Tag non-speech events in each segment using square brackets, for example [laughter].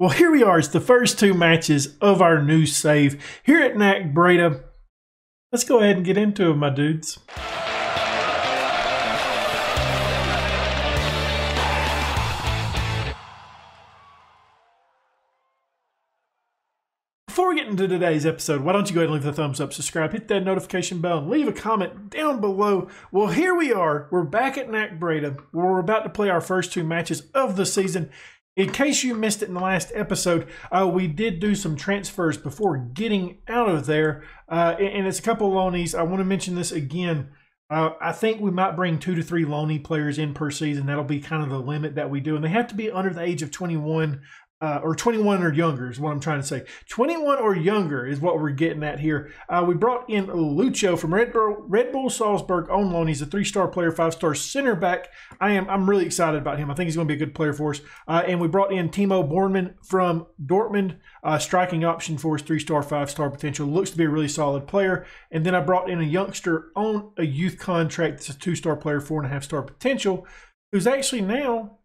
Well, here we are. It's the first two matches of our new save here at NAC Breda. Let's go ahead and get into it, my dudes. Before we get into today's episode, why don't you go ahead and leave the thumbs up, subscribe, hit that notification bell, and leave a comment down below. Well, here we are. We're back at NAC Breda, where we're about to play our first two matches of the season. In case you missed it in the last episode, uh, we did do some transfers before getting out of there, uh, and it's a couple of loanies. I want to mention this again. Uh, I think we might bring two to three loanee players in per season. That'll be kind of the limit that we do, and they have to be under the age of 21 uh, or 21 or younger is what I'm trying to say. 21 or younger is what we're getting at here. Uh, we brought in Lucho from Red Bull, Red Bull Salzburg on loan. He's a three-star player, five-star center back. I am I'm really excited about him. I think he's going to be a good player for us. Uh, and we brought in Timo Bornman from Dortmund, uh, striking option for his three-star, five-star potential. Looks to be a really solid player. And then I brought in a youngster on a youth contract. That's a two-star player, four and a half star potential, who's actually now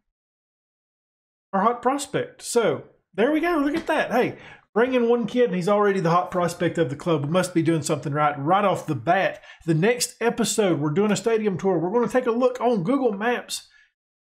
our hot prospect. So there we go. Look at that. Hey, bring in one kid and he's already the hot prospect of the club. We must be doing something right right off the bat. The next episode, we're doing a stadium tour. We're going to take a look on Google Maps,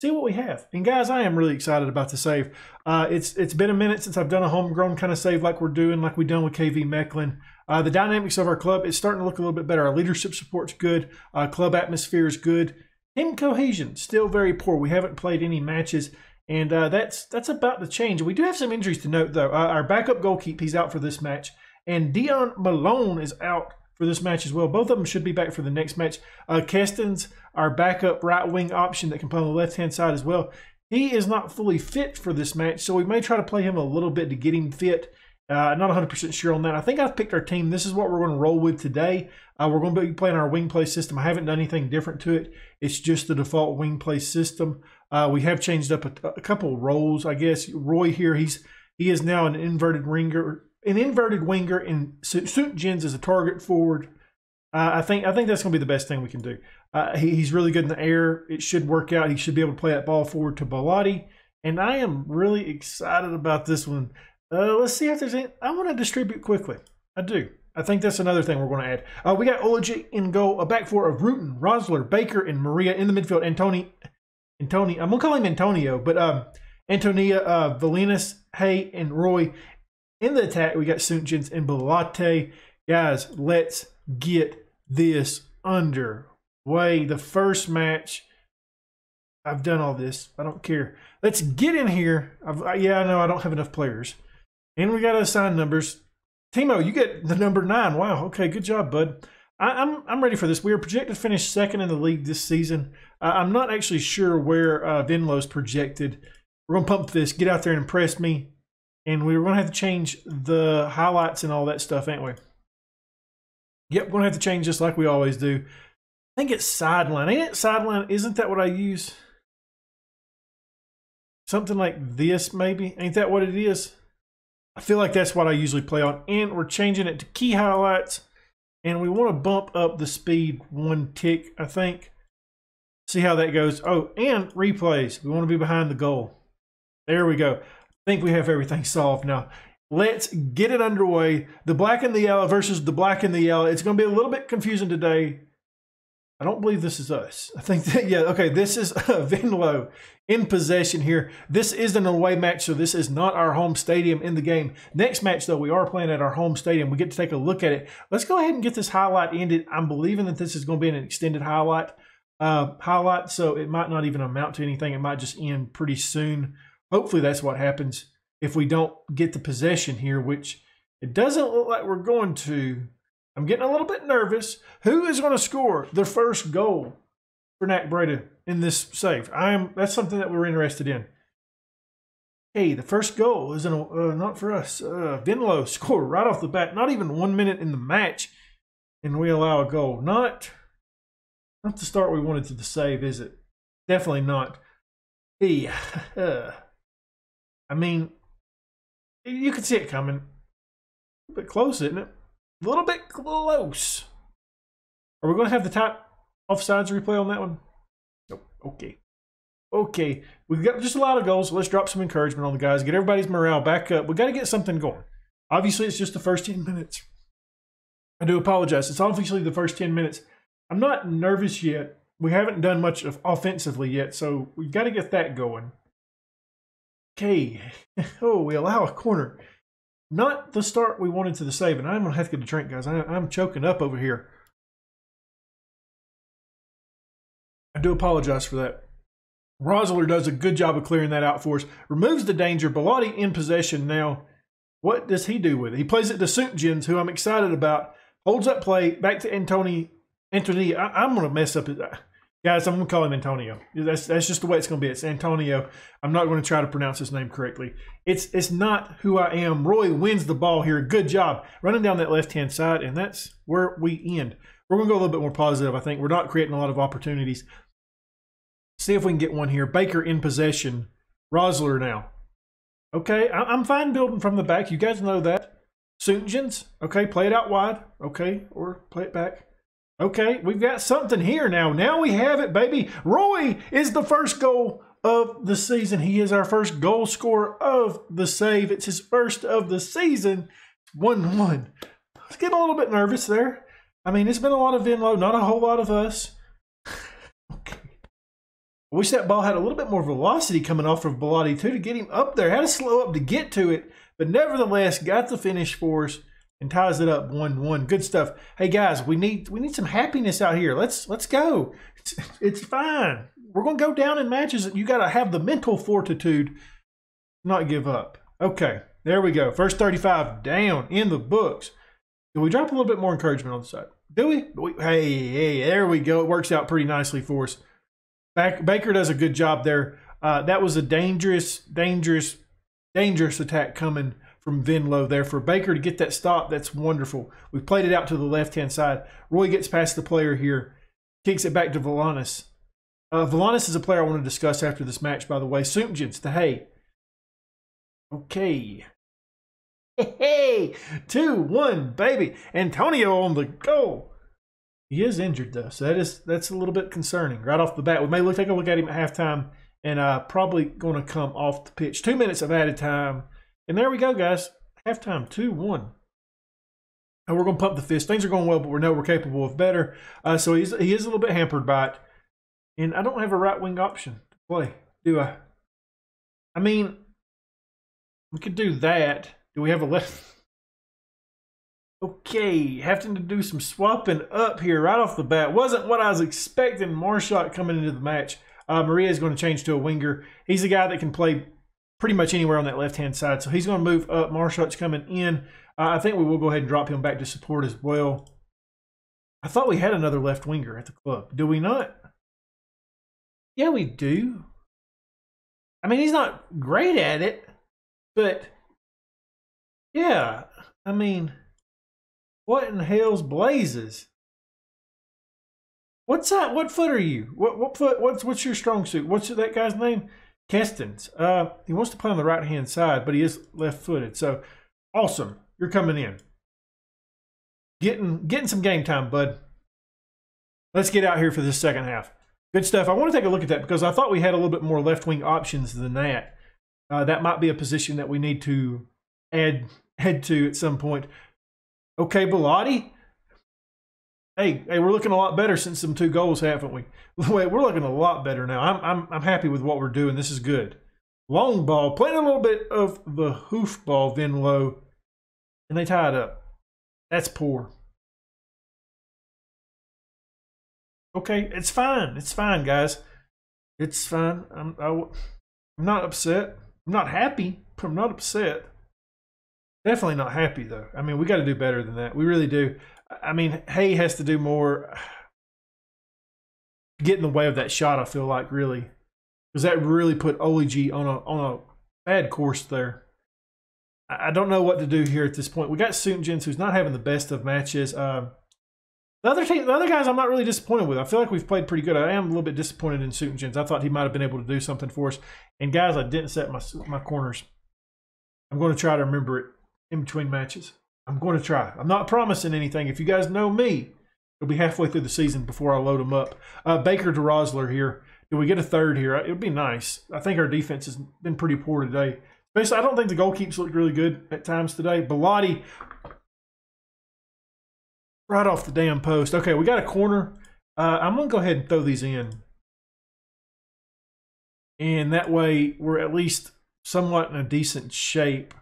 see what we have. And guys, I am really excited about the save. Uh, it's it's been a minute since I've done a homegrown kind of save like we're doing, like we've done with KV Mechelen. Uh, the dynamics of our club is starting to look a little bit better. Our leadership support's good. Uh, club atmosphere is good. Team cohesion still very poor. We haven't played any matches and uh, that's that's about the change. We do have some injuries to note, though. Uh, our backup goalkeeper, he's out for this match. And Dion Malone is out for this match as well. Both of them should be back for the next match. Uh, Keston's our backup right wing option that can play on the left hand side as well. He is not fully fit for this match, so we may try to play him a little bit to get him fit. Uh, not 100% sure on that. I think I've picked our team. This is what we're going to roll with today. Uh, we're going to be playing our wing play system. I haven't done anything different to it. It's just the default wing play system. Uh, we have changed up a, a couple roles, I guess. Roy here, he's he is now an inverted winger, an inverted winger, and Seuntjens is a target forward. Uh, I think I think that's going to be the best thing we can do. Uh, he, he's really good in the air. It should work out. He should be able to play that ball forward to Balati. And I am really excited about this one. Uh, let's see if there's any. I want to distribute quickly. I do. I think that's another thing we're going to add. Uh, we got Olajic in goal, a back four of Rutten, Rosler, Baker, and Maria in the midfield. Antoni Antonio. I'm gonna call him Antonio, but um, Antonia, uh, Valinas, Haye, and Roy. In the attack, we got Seuntjens and Balate. Guys, let's get this underway. The first match. I've done all this. I don't care. Let's get in here. I've, yeah, I know I don't have enough players. And we got to assign numbers. Timo, you get the number nine. Wow. Okay, good job, bud. I, am I'm, I'm ready for this. We are projected to finish second in the league this season. Uh, I'm not actually sure where uh, Venlo's projected. We're gonna pump this. Get out there and impress me. And we're gonna have to change the highlights and all that stuff, ain't we? Yep, we're gonna have to change just like we always do. I think it's sideline. Ain't it sideline? Isn't that what I use? Something like this, maybe. Ain't that what it is? I feel like that's what I usually play on. And we're changing it to key highlights and we want to bump up the speed one tick, I think. See how that goes. Oh, and replays. We want to be behind the goal. There we go. I think we have everything solved now. Let's get it underway. The black and the yellow versus the black and the yellow. It's going to be a little bit confusing today I don't believe this is us. I think that, yeah, okay, this is [laughs] uh, Venlo in possession here. This is an away match, so this is not our home stadium in the game. Next match, though, we are playing at our home stadium. We get to take a look at it. Let's go ahead and get this highlight ended. I'm believing that this is going to be an extended highlight. Uh, highlight, so it might not even amount to anything. It might just end pretty soon. Hopefully, that's what happens if we don't get the possession here, which it doesn't look like we're going to. I'm getting a little bit nervous. Who is going to score the first goal for NAC Breda in this save? I am. That's something that we're interested in. Hey, the first goal is uh, not for us. Uh, Venlo [laughs] scored right off the bat. Not even one minute in the match, and we allow a goal. Not, not the start we wanted to the save, is it? Definitely not. Hey, [laughs] uh, I mean, you could see it coming. A bit close, isn't it? A little bit close. Are we going to have the top offsides replay on that one? Nope. Okay. Okay, we've got just a lot of goals. Let's drop some encouragement on the guys. Get everybody's morale back up. We got to get something going. Obviously, it's just the first 10 minutes. I do apologize. It's obviously the first 10 minutes. I'm not nervous yet. We haven't done much of offensively yet, so we've got to get that going. Okay. [laughs] Oh, we allow a corner. Not the start we wanted to the save, and I'm going to have to get a drink, guys. I, I'm choking up over here. I do apologize for that. Rosler does a good job of clearing that out for us. Removes the danger. Bellotti in possession now. What does he do with it? He plays it to Seuntjens, who I'm excited about. Holds up play back to Antoni. Anthony, I, am going to mess up. His, guys, I'm going to call him Antonio. That's that's just the way it's going to be. It's Antonio. I'm not going to try to pronounce his name correctly. It's it's not who I am. Roy wins the ball here. Good job running down that left hand side, and that's where we end. We're going to go a little bit more positive. I think we're not creating a lot of opportunities. See if we can get one here. Baker in possession. Rosler now. Okay, I'm fine building from the back. You guys know that. Seuntjens, okay, play it out wide. Okay, or play it back. Okay, we've got something here now. Now we have it, baby. Roy is the first goal of the season. He is our first goal scorer of the save. It's his first of the season. 1 1. Let's getting a little bit nervous there. I mean, it's been a lot of Venlo, not a whole lot of us. okay. [laughs] I wish that ball had a little bit more velocity coming off of Bellotti too to get him up there. Had to slow up to get to it, but nevertheless got the finish for us and ties it up one one. Good stuff. Hey guys, we need we need some happiness out here. Let's let's go. It's, it's fine. We're gonna go down in matches. You got to have the mental fortitude, not give up. Okay, there we go. First thirty five down in the books. Do we drop a little bit more encouragement on the side? Do we? we hey, hey, there we go. It works out pretty nicely for us. Back, Baker does a good job there. Uh, that was a dangerous, dangerous, dangerous attack coming from Venlo there. For Baker to get that stop, that's wonderful. We played it out to the left hand side. Roy gets past the player here, kicks it back to Valanis. Uh, Valanis is a player I want to discuss after this match, by the way. Seuntjens to Haye. Okay. Hey, 2 1, baby. Antonio on the goal. He is injured though, so that is that's a little bit concerning right off the bat. We may look take a look at him at halftime, and uh, probably going to come off the pitch. Two minutes of added time, and there we go, guys. Halftime, two one. And we're going to pump the fist. Things are going well, but we know we're capable of better. Uh, so he's he is a little bit hampered by it, and I don't have a right wing option to play, do I? I mean, we could do that. Do we have a left? [laughs] Okay, having to do some swapping up here right off the bat. Wasn't what I was expecting. Marshot coming into the match. Uh, Maria is going to change to a winger. He's a guy that can play pretty much anywhere on that left-hand side. So he's going to move up. Marshot's coming in. Uh, I think we will go ahead and drop him back to support as well. I thought we had another left winger at the club. Do we not? Yeah, we do. I mean, he's not great at it, but yeah, I mean... What in hell's blazes? What's that? What foot are you? What what foot? What's what's your strong suit? What's that guy's name? Kestens. Uh, he wants to play on the right hand side, but he is left footed. So awesome. You're coming in. Getting getting some game time, bud. Let's get out here for this second half. Good stuff. I want to take a look at that because I thought we had a little bit more left wing options than that. Uh, that might be a position that we need to add head to at some point. Okay, Bellotti. Hey, hey, we're looking a lot better since some two goals, haven't we? [laughs] Wait, We're looking a lot better now. I'm, I'm, I'm happy with what we're doing. This is good. Long ball, playing a little bit of the hoof ball, Venlo, and they tie it up. That's poor. Okay, it's fine. It's fine, guys. It's fine. I'm, I, am i am not upset. I'm not happy, but I'm not upset. Definitely not happy though. I mean, we got to do better than that. We really do. I mean, Haye has to do more. Get in the way of that shot. I feel like really, because that really put Oligi on a on a bad course there. I don't know what to do here at this point. We got Seuntjens, who's not having the best of matches. Um, the other team, the other guys, I'm not really disappointed with. I feel like we've played pretty good. I am a little bit disappointed in Seuntjens. I thought he might have been able to do something for us. And guys, I didn't set my my corners. I'm going to try to remember it in between matches. I'm going to try. I'm not promising anything. If you guys know me, it'll be halfway through the season before I load them up. Uh, Baker to Rosler here. Do we get a third here? It would be nice. I think our defense has been pretty poor today. Basically, I don't think the goalkeepers looked really good at times today. Bellotti right off the damn post. Okay, we got a corner. Uh, I'm going to go ahead and throw these in. And that way, we're at least somewhat in a decent shape.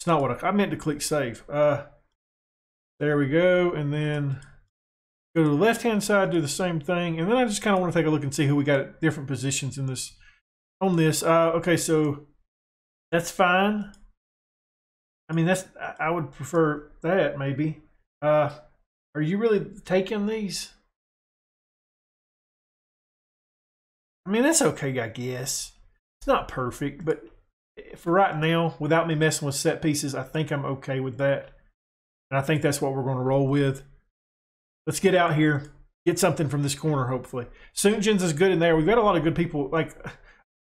It's not what I, I meant to click save. Uh, there we go. And then go to the left-hand side, do the same thing. And then I just kind of want to take a look and see who we got at different positions in this, on this. Uh, okay, so that's fine. I mean, that's, I would prefer that maybe. Uh, are you really taking these? I mean, that's okay, I guess. It's not perfect, but for right now, without me messing with set pieces, I think I'm okay with that. And I think that's what we're going to roll with. Let's get out here, get something from this corner, hopefully. Seuntjens is good in there. We've got a lot of good people. Like,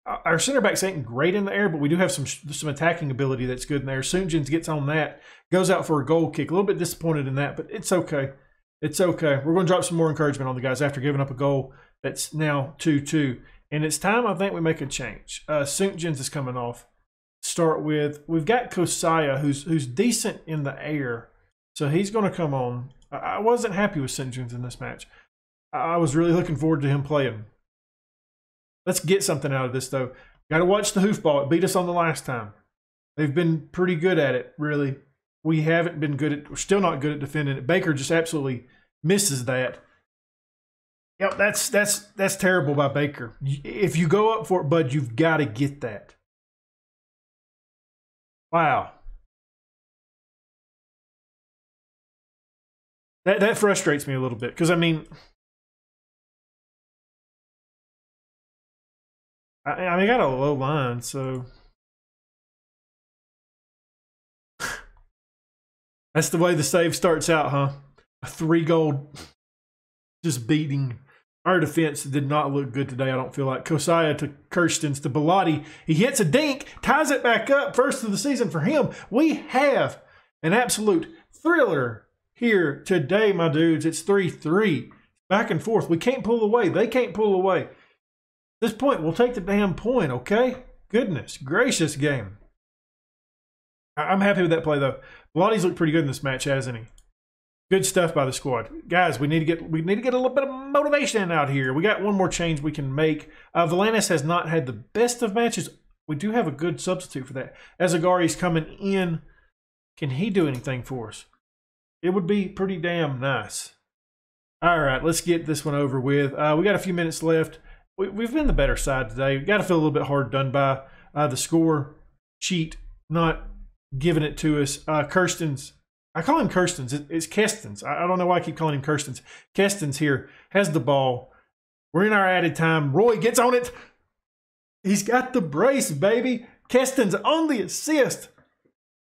our center backs ain't great in the air, but we do have some some attacking ability that's good in there. Seuntjens gets on that, goes out for a goal kick. A little bit disappointed in that, but it's okay. It's okay. We're going to drop some more encouragement on the guys after giving up a goal that's now 2-2. And it's time, I think, we make a change. Uh, Seuntjens is coming off. Start with, we've got Kosaya, who's who's decent in the air. So he's going to come on. I wasn't happy with St. Seuntjens in this match. I was really looking forward to him playing. Let's get something out of this, though. Got to watch the hoofball. It beat us on the last time. They've been pretty good at it, really. We haven't been good at, we're still not good at defending it. Baker just absolutely misses that. Yep, that's that's that's terrible by Baker. If you go up for it, Bud, you've got to get that. Wow. That that frustrates me a little bit because I mean, I, I mean, I got a low line, so that's the way the save starts out, huh? A three goal, just beating. Our defense did not look good today, I don't feel like. Kosaya to Kirstens to Bellotti. He hits a dink, ties it back up. First of the season for him. We have an absolute thriller here today, my dudes. It's 3 3. Back and forth. We can't pull away. They can't pull away. This point, we'll take the damn point, okay? Goodness gracious game. I'm happy with that play, though. Bellotti's looked pretty good in this match, hasn't he? Good stuff by the squad, guys. We need to get we need to get a little bit of motivation out here. We got one more change we can make. Uh, Valanis has not had the best of matches. We do have a good substitute for that. Ezagari's coming in. Can he do anything for us? It would be pretty damn nice. All right, let's get this one over with. Uh, we got a few minutes left. We, have been the better side today. We got to feel a little bit hard done by. Uh, the score cheat, not giving it to us. Uh, Kirsten's I call him Kirstens. It's Kestens. I don't know why I keep calling him Kirstens. Kestens here has the ball. We're in our added time. Roy gets on it. He's got the brace, baby. Kestens on the assist.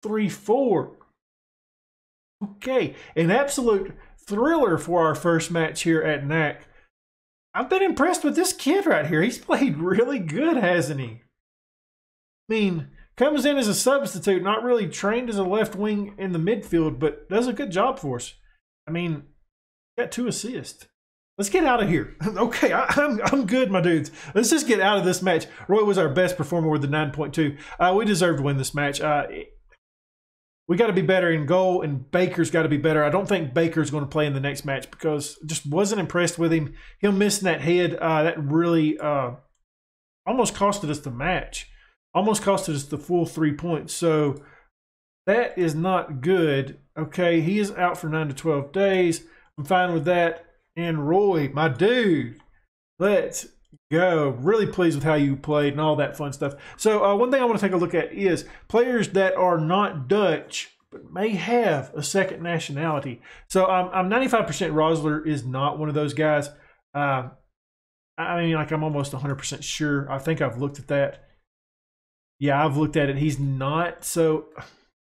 3 4. Okay, an absolute thriller for our first match here at NAC. I've been impressed with this kid right here. He's played really good, hasn't he? I mean, Comes in as a substitute, not really trained as a left wing in the midfield, but does a good job for us. I mean, got two assists. Let's get out of here. [laughs] okay, I, am I'm, I'm good, my dudes. Let's just get out of this match. Roy was our best performer with the 9.2. Uh, we deserve to win this match. Uh, we got to be better in goal, and Baker's got to be better. I don't think Baker's going to play in the next match because just wasn't impressed with him. Him missing that head, uh, that really uh, almost costed us the match almost costed us the full three points. So that is not good. Okay, he is out for nine to 12 days. I'm fine with that. And Roy, my dude, let's go. Really pleased with how you played and all that fun stuff. So, uh, one thing I want to take a look at is players that are not Dutch but may have a second nationality. So, I'm 95% Rosler is not one of those guys. Uh, I mean, like, I'm almost 100% sure. I think I've looked at that yeah, I've looked at it. He's not. So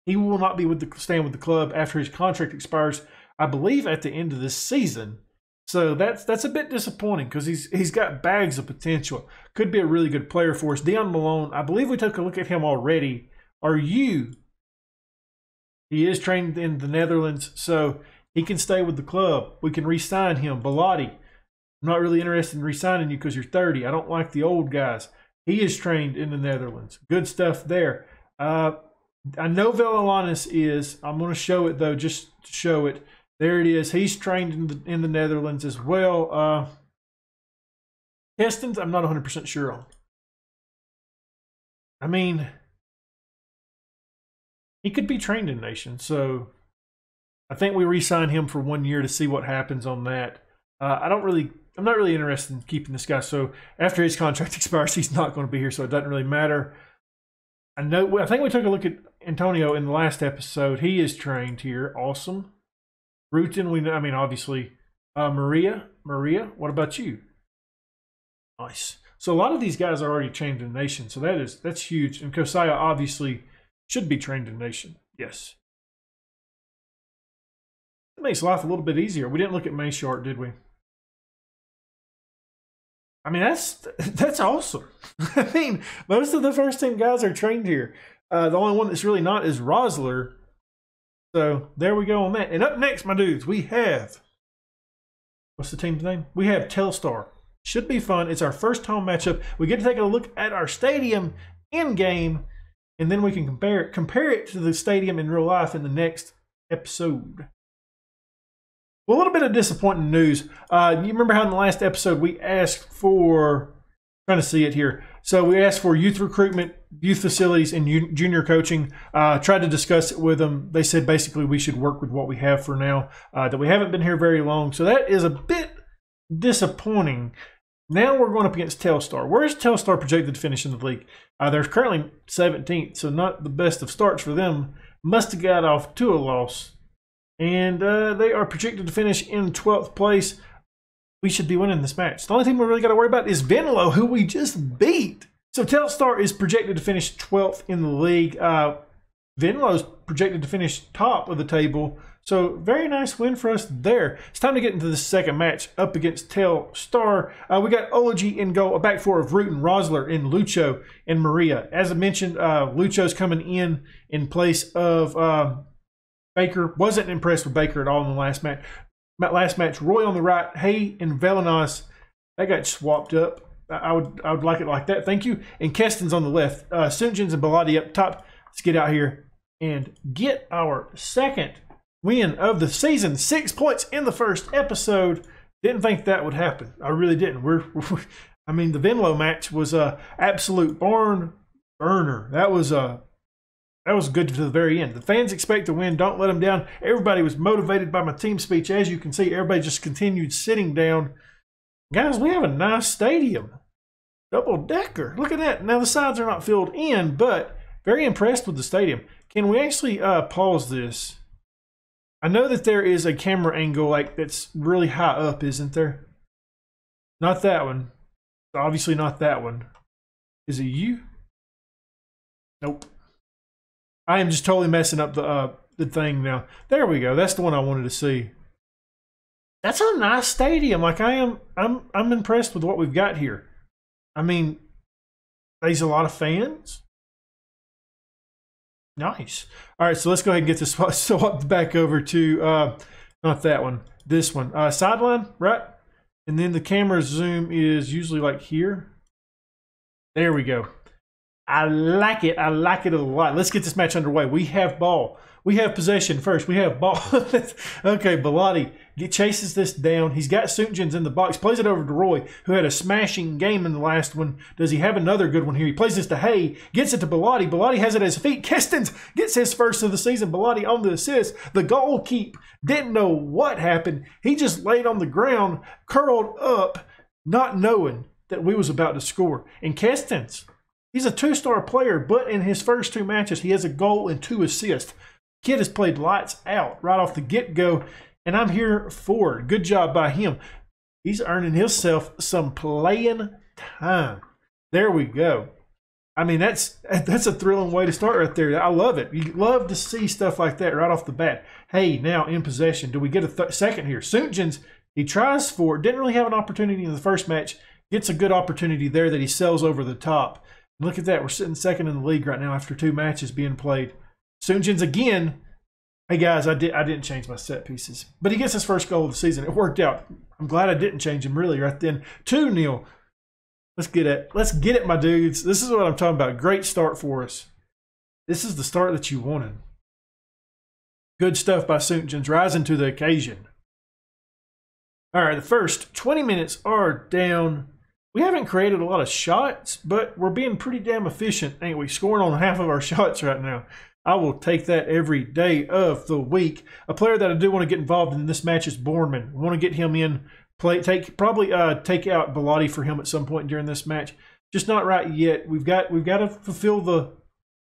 he will not be with the stand with the club after his contract expires. I believe at the end of this season. So that's that's a bit disappointing because he's he's got bags of potential. Could be a really good player for us. Dion Malone, I believe we took a look at him already. Are you? He is trained in the Netherlands, so he can stay with the club. We can re-sign him. Bellotti, I'm not really interested in re-signing you because you're 30. I don't like the old guys. He is trained in the Netherlands. Good stuff there. Uh, I know Velalanis is. I'm going to show it though, just to show it. There it is. He's trained in the, in the Netherlands as well. Uh, Kestens, I'm not 100% sure on. I mean, he could be trained in Nation, so I think we re-sign him for one year to see what happens on that. Uh, I don't really, I'm not really interested in keeping this guy. So after his contract [laughs] expires, he's not going to be here, so it doesn't really matter. I know. I think we took a look at Antonio in the last episode. He is trained here. Awesome. Rutan, we. I mean, obviously, uh, Maria. Maria, what about you? Nice. So a lot of these guys are already trained in Nation, so that is that's huge. And Kosaya obviously should be trained in Nation. Yes. That makes life a little bit easier. We didn't look at May Mayshart, did we? I mean, that's [laughs] that's awesome. [laughs] I mean, most of the first team guys are trained here. Uh, the only one that's really not is Rosler. So there we go on that. And up next, my dudes, we have what's the team's name? We have Telstar. Should be fun. It's our first home matchup. We get to take a look at our stadium in game, and then we can compare it compare it to the stadium in real life in the next episode. Well, a little bit of disappointing news. Uh, you remember how in the last episode we asked for, trying to see it here. So we asked for youth recruitment, youth facilities, and junior coaching. Uh, tried to discuss it with them. They said basically we should work with what we have for now. Uh, that we haven't been here very long, so that is a bit disappointing. Now we're going up against Telstar. Where's Telstar projected to finish in the league? Uh, they're currently 17th, so not the best of starts for them. Must have got off to a loss and uh, they are projected to finish in 12th place. We should be winning this match. The only thing we really got to worry about is Venlo, who we just beat. So Telstar is projected to finish 12th in the league. Uh, Venlo is projected to finish top of the table. So very nice win for us there. It's time to get into the second match up against Telstar. Uh, we got Ology in goal, a back four of Root and Rosler and Lucho and Maria. As I mentioned, uh, Lucho's coming in in place of uh, Baker wasn't impressed with Baker at all in the last match. Last match, Roy on the right, Haye and Velanas, that got swapped up. I would I would like it like that. Thank you. And Keston's on the left. Uh, Seuntjens and Bellotti up top. Let's get out here and get our second win of the season. Six points in the first episode. Didn't think that would happen. I really didn't. We're, we're [laughs] I mean, the Venlo match was a absolute barn burner. That was a that was good to the very end. The fans expect to win. Don't let them down. Everybody was motivated by my team speech. As you can see, everybody just continued sitting down. Guys, we have a nice stadium. Double decker. Look at that. Now, the sides are not filled in, but very impressed with the stadium. Can we actually uh, pause this? I know that there is a camera angle like that's really high up, isn't there? Not that one. Obviously not that one. Is it you? Nope. I am just totally messing up the uh, the thing now. There we go. That's the one I wanted to see. That's a nice stadium. Like I am, I'm I'm impressed with what we've got here. I mean, there's a lot of fans. Nice. All right, so let's go ahead and get this [laughs] swapped back over to uh, not that one, this one. Uh, sideline, right? And then the camera zoom is usually like here. There we go. I like it. I like it a lot. Let's get this match underway. We have ball. We have possession first. We have ball. [laughs] okay, Bellotti chases this down. He's got Seuntjens in the box. Plays it over to Roy, who had a smashing game in the last one. Does he have another good one here? He plays this to Haye. Gets it to Bellotti. Bellotti has it at his feet. Kestens gets his first of the season. Bellotti on the assist. The goal keep didn't know what happened. He just laid on the ground, curled up, not knowing that we was about to score. And Kestens He's a two star player, but in his first two matches, he has a goal and two assists. Kid has played lights out right off the get go, and I'm here for it. Good job by him. He's earning himself some playing time. There we go. I mean, that's [laughs] that's a thrilling way to start right there. I love it. You love to see stuff like that right off the bat. Hey, now in possession. Do we get a th- second here? Seuntjens, he tries for, didn't really have an opportunity in the first match. Gets a good opportunity there that he sells over the top. Look at that. We're sitting second in the league right now after two matches being played. Seuntjens again. Hey guys, I did I didn't change my set pieces, but he gets his first goal of the season. It worked out. I'm glad I didn't change him really right then. Two nil. Let's get it. Let's get it, my dudes. This is what I'm talking about. Great start for us. This is the start that you wanted. Good stuff by Seuntjens, rising to the occasion. All right, the first 20 minutes are down. We haven't created a lot of shots, but we're being pretty damn efficient, ain't we? Scoring on half of our [laughs] shots right now. I will take that every day of the week. A player that I do want to get involved in this match is Bornman. I want to get him in, play, take probably uh, take out Bellotti for him at some point during this match. Just not right yet. We've got we've got to fulfill the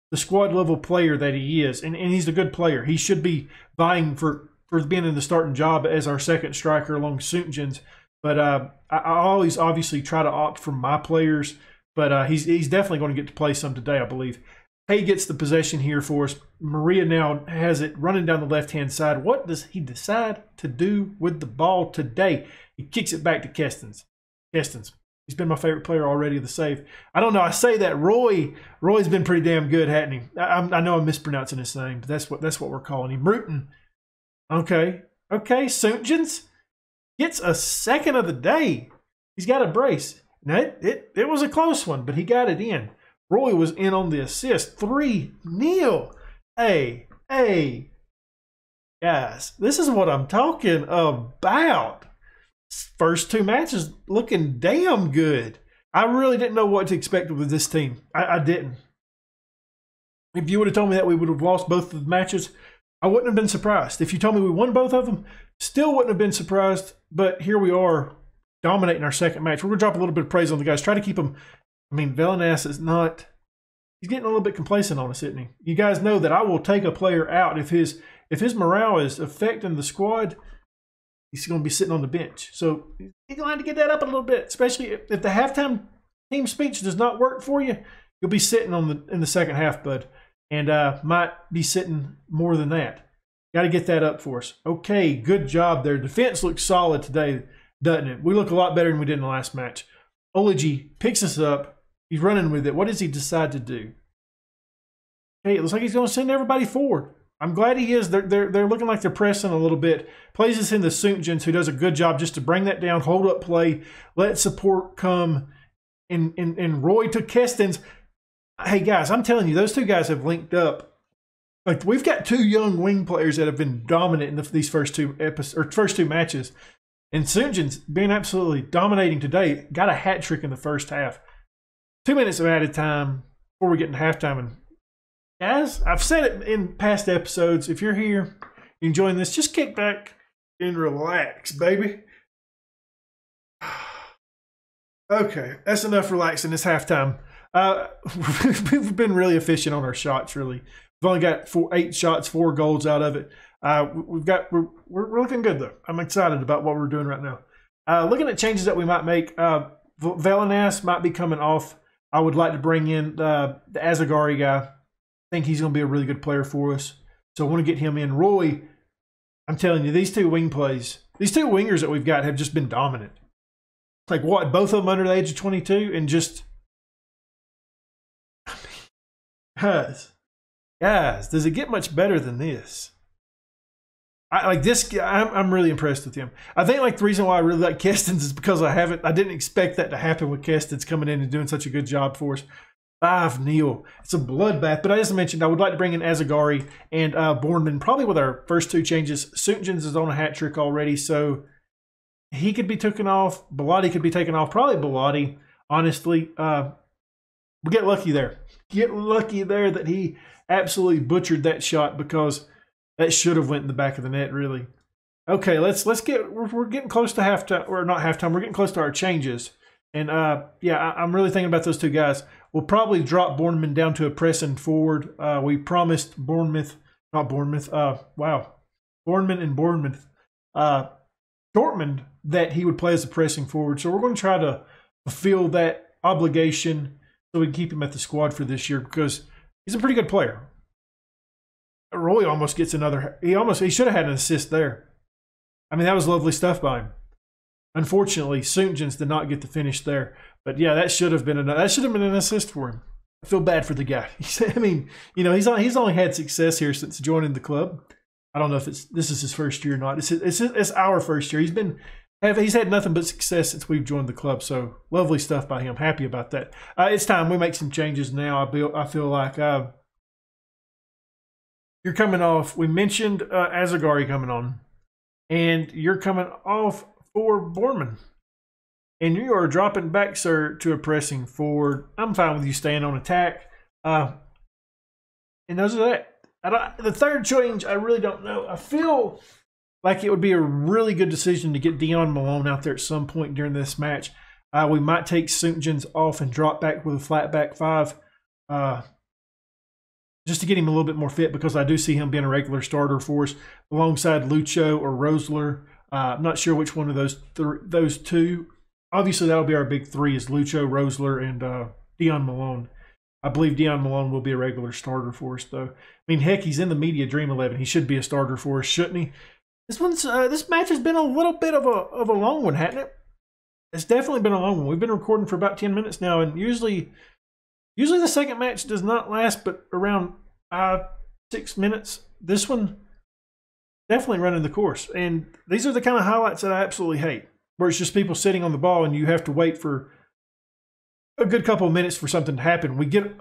the squad level player that he is, and, and he's a good player. He should be vying for for being in the starting job as our second striker along Seuntjens. But uh, I, always obviously try to opt for my players. But uh, he's he's definitely going to get to play some today, I believe. Haye gets the possession here for us. Maria now has it running down the left hand side. What does he decide to do with the ball today? He kicks it back to Kestens. Kestens. He's been my favorite player already of the save. I don't know. I say that Roy. Roy's been pretty damn good, hasn't he? I, I know I'm mispronouncing his name, but that's what that's what we're calling him. Rutan. Okay. Okay. Seuntjens gets a second of the day. He's got a brace. Now it, it, it was a close one, but he got it in. Roy was in on the assist. 3 nil. Hey, hey. Guys, this is what I'm talking about. First two matches looking damn good. I really didn't know what to expect with this team. I, I didn't. If you would have told me that we would have lost both of the matches, I wouldn't have been surprised. If you told me we won both of them, still wouldn't have been surprised. But here we are dominating our second match. We're going to drop a little bit of praise on the guys. Try to keep them I mean, Velenas is not. He's getting a little bit complacent on us, isn't he? You guys know that I will take a player out if his if his morale is affecting the squad. He's going to be sitting on the bench, so he's going to have to get that up a little bit. Especially if, if the halftime team speech does not work for you, you'll be sitting on the in the second half, bud, and uh, might be sitting more than that. Got to get that up for us. Okay, good job there. Defense looks solid today, doesn't it? We look a lot better than we did in the last match. Oligi picks us up, He's running with it. What does he decide to do? Hey, it looks like he's going to send everybody forward. I'm glad he is. They're, they're, they're looking like they're pressing a little bit. Plays us in the Seuntjens, who does a good job just to bring that down, hold up play, let support come. And, and, and Roy to Kestens. Hey, guys, I'm telling you, those two guys have linked up. Like we've got two young wing players that have been dominant in the, these first two episodes or first two matches, and Sunjin's been absolutely dominating today. Got a hat trick in the first half two minutes of added time before we get into halftime. And guys, I've said it in past episodes. If you're here enjoying this, just kick back and relax, baby. [sighs] Okay, that's enough relaxing this halftime. Uh, [laughs] we've been really efficient on our shots. Really, we've only got four, eight shots, four goals out of it. Uh, we've got we're, we're looking good though. I'm excited about what we're doing right now. Uh, looking at changes that we might make. Uh, Valenas might be coming off I would like to bring in the Azagari guy. I think he's going to be a really good player for us. So I want to get him in. Roy, I'm telling you, these two wing plays, these two wingers that we've got have just been dominant. Like what? Both of them under the age of 22 and just. Guys, guys, does it get much better than this? I like this. I'm, I'm really impressed with him. I think like the reason why I really like Kestens is because I haven't, I didn't expect that to happen with Kestens coming in and doing such a good job for us. Five Neil. It's a bloodbath. But I mentioned, I would like to bring in Azagari and uh, Bornman probably with our first two changes. Seuntjens is on a hat trick already, so he could be taken off. Bellotti could be taken off. Probably Bellotti, honestly. Uh, we get lucky there. Get lucky there that he absolutely butchered that shot because that should have went in the back of the net, really. Okay, let's let's get we're, we're getting close to halftime or not halftime. We're getting close to our changes, and uh, yeah, I, am really thinking about those two guys. We'll probably drop Bournemouth down to a pressing forward. Uh, we promised Bournemouth, not Bournemouth. Uh, wow, Bournemouth and Bournemouth, uh, Dortmund that he would play as a pressing forward. So we're going to try to fulfill that obligation so we can keep him at the squad for this year because he's a pretty good player. Roy almost gets another. He almost he should have had an assist there. I mean, that was lovely stuff by him. Unfortunately, Seuntjens did not get the finish there. But yeah, that should have been an, that should have been an assist for him. I feel bad for the guy. [laughs] I mean, you know, he's on, he's only had success here since joining the club. I don't know if it's this is his first year or not. It's it's it's our first year. He's been he's had nothing but success since we've joined the club. So lovely stuff by him. Happy about that. Uh, it's time we make some changes now. I feel I feel like uh, you're coming off. We mentioned uh, Azagari coming on, and you're coming off for Borman. And you are dropping back, sir, to a pressing forward. I'm fine with you staying on attack. Uh, and those are that. the third change, I really don't know. I feel like it would be a really good decision to get Dion Malone out there at some point during this match. Uh, we might take St. off and drop back with a flat back five. Uh, just to get him a little bit more fit because I do see him being a regular starter for us alongside Lucho or Rosler. Uh, I'm not sure which one of those th- those two. Obviously, that'll be our big three: is Lucho, Rosler, and uh, Dion Malone. I believe Dion Malone will be a regular starter for us, though. I mean, heck, he's in the media dream eleven. He should be a starter for us, shouldn't he? This one's uh, this match has been a little bit of a of a long one, hasn't it? It's definitely been a long one. We've been recording for about ten minutes now, and usually Usually the second match does not last but around five, six minutes. This one definitely running the course. And these are the kind of highlights that I absolutely hate, where it's just people sitting on the ball and you have to wait for a good couple of minutes for something to happen. We get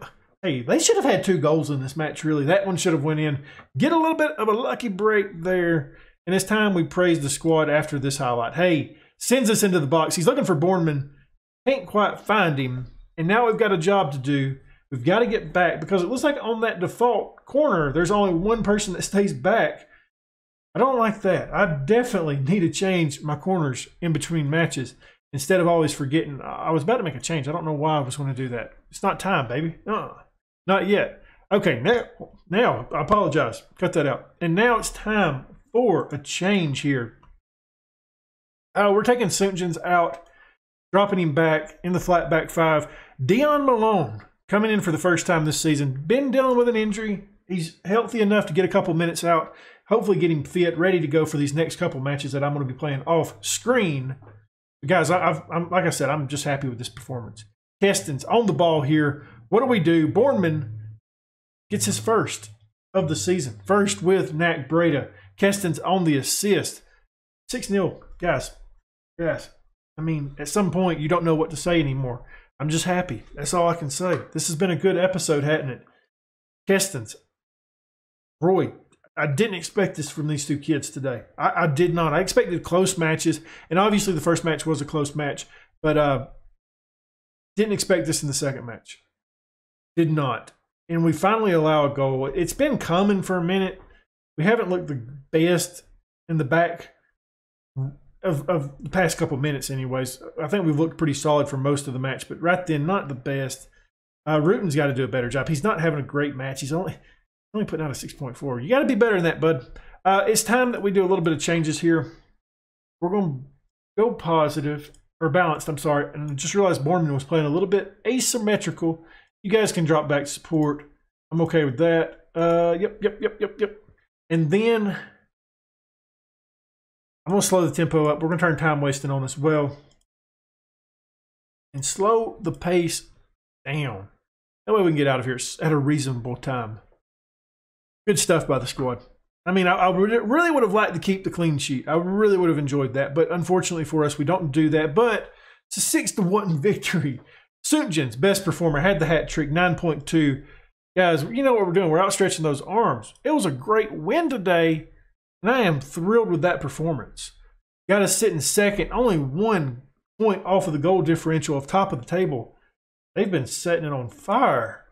hey, they should have had two goals in this match, really. That one should have went in. Get a little bit of a lucky break there. And it's time we praise the squad after this highlight. Hey, sends us into the box. He's looking for Bournemouth. Can't quite find him. And now we've got a job to do. We've got to get back because it looks like on that default corner, there's only one person that stays back. I don't like that. I definitely need to change my corners in between matches instead of always forgetting. I was about to make a change. I don't know why I was going to do that. It's not time, baby. Uh, not yet. Okay, now, now I apologize. Cut that out. And now it's time for a change here. Uh, we're taking St. out, dropping him back in the flat back five. Dion Malone coming in for the first time this season. Been dealing with an injury. He's healthy enough to get a couple minutes out. Hopefully, get him fit, ready to go for these next couple matches that I'm going to be playing off screen. Guys, I, am like I said, I'm just happy with this performance. Keston's on the ball here. What do we do? Bournemouth gets his first of the season. First with NAC Breda. Keston's on the assist. 6 0. Guys, guys, I mean, at some point, you don't know what to say anymore. I'm just happy. That's all I can say. This has been a good episode, hasn't it? Keston's. Roy, I didn't expect this from these two kids today. I, I, did not. I expected close matches, and obviously the first match was a close match, but uh, didn't expect this in the second match. Did not. And we finally allow a goal. It's been coming for a minute. We haven't looked the best in the back of, of the past couple minutes, anyways. I think we've looked pretty solid for most of the match, but right then, not the best. Uh, Ruten's got to do a better job. He's not having a great match. He's only only putting out a 6.4. You got to be better than that, bud. Uh, it's time that we do a little bit of changes here. We're going to go positive, or balanced, I'm sorry, and just realized Bournemouth was playing a little bit asymmetrical. You guys can drop back support. I'm okay with that. Uh, yep, yep, yep, yep, yep. And then I'm going to slow the tempo up. We're going to turn time wasting on as well. And slow the pace down. That way we can get out of here at a reasonable time. Good stuff by the squad. I mean, I, I really would have liked to keep the clean sheet. I really would have enjoyed that. But unfortunately for us, we don't do that. But it's a 6 to 1 [laughs] victory. Suntjin's best performer had the hat trick, 9.2. Guys, you know what we're doing. We're outstretching those arms. It was a great win today. And I am thrilled with that performance. Got us sitting second, only one point off of the goal differential of top of the table. They've been setting it on fire.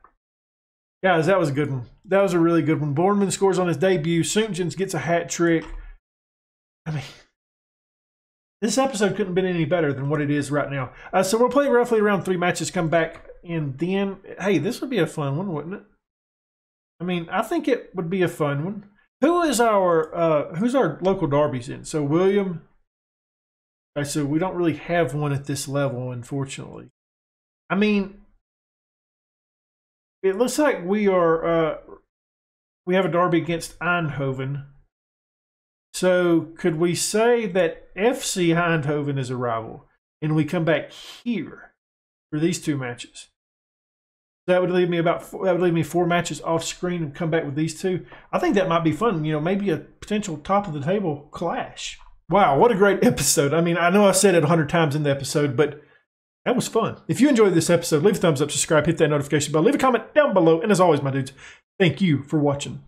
Guys, that was a good one. That was a really good one. Bournemouth scores on his debut. Seuntjens gets a hat trick. I mean, this episode couldn't have been any better than what it is right now. Uh, so we'll play roughly around three matches, come back, and then, hey, this would be a fun one, wouldn't it? I mean, I think it would be a fun one. Who is our uh, who's our local derbies in? So William. Okay, so we don't really have one at this level, unfortunately. I mean, it looks like we are uh, we have a derby against Eindhoven. So could we say that FC Eindhoven is a rival, and we come back here for these two matches? That would leave me about four, that would leave me four matches off screen and come back with these two. I think that might be fun. You know, maybe a potential top of the table clash. Wow, what a great [laughs] episode! I mean, I know I said it a hundred times in the episode, but that was fun. If you enjoyed this episode, leave a thumbs up, subscribe, hit that notification bell, leave a comment down below, and as always, my dudes, thank you for watching.